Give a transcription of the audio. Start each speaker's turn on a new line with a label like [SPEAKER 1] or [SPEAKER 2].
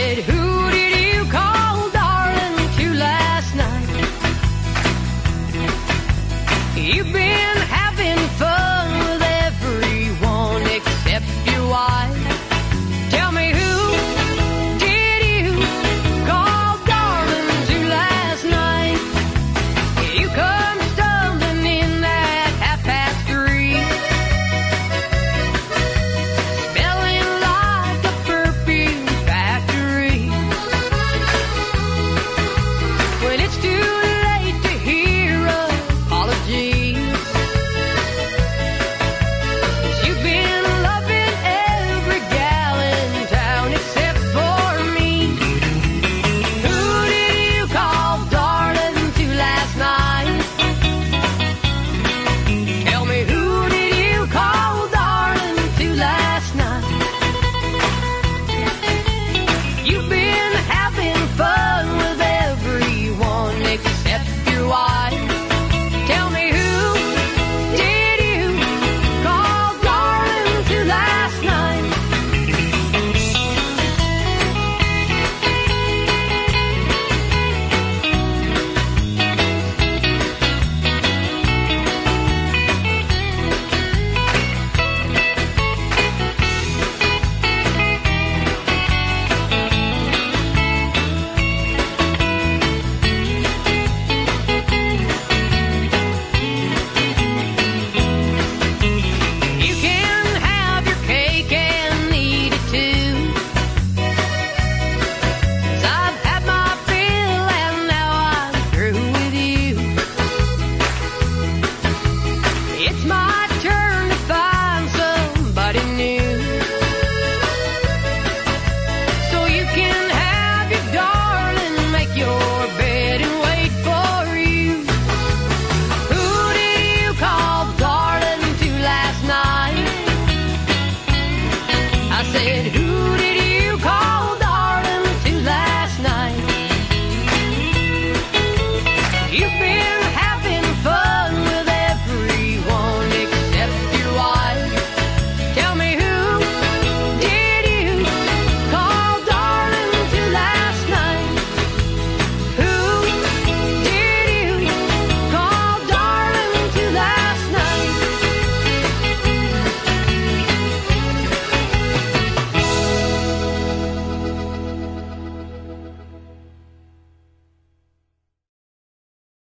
[SPEAKER 1] said, Who